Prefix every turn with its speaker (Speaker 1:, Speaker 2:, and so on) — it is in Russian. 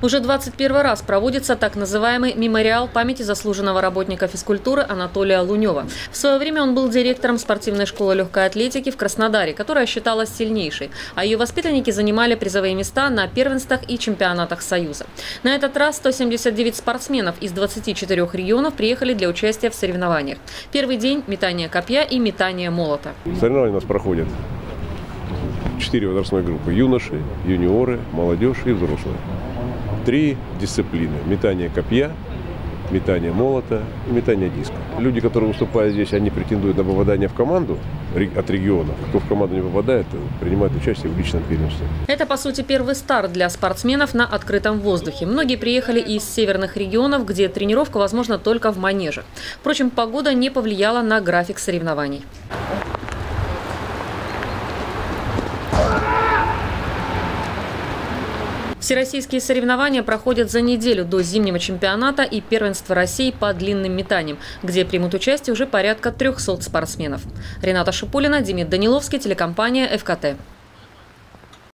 Speaker 1: Уже 21 раз проводится так называемый мемориал памяти заслуженного работника физкультуры Анатолия Лунева. В свое время он был директором спортивной школы легкой атлетики в Краснодаре, которая считалась сильнейшей, а ее воспитанники занимали призовые места на первенствах и чемпионатах Союза. На этот раз 179 спортсменов из 24 регионов приехали для участия в соревнованиях. Первый день – метание копья и метание молота.
Speaker 2: Соревнования у нас проходят четыре возрастной группы – юноши, юниоры, молодежь и взрослые три дисциплины. Метание копья, метание молота и метание диска. Люди, которые выступают здесь, они претендуют на попадание в команду от регионов. Кто в команду не попадает, принимает участие в личном первенстве.
Speaker 1: Это, по сути, первый старт для спортсменов на открытом воздухе. Многие приехали из северных регионов, где тренировка возможна только в манеже. Впрочем, погода не повлияла на график соревнований. Всероссийские соревнования проходят за неделю до зимнего чемпионата и первенства России по длинным метаниям, где примут участие уже порядка 300 спортсменов. Рената Шипулина, Демид Даниловский, телекомпания «ФКТ».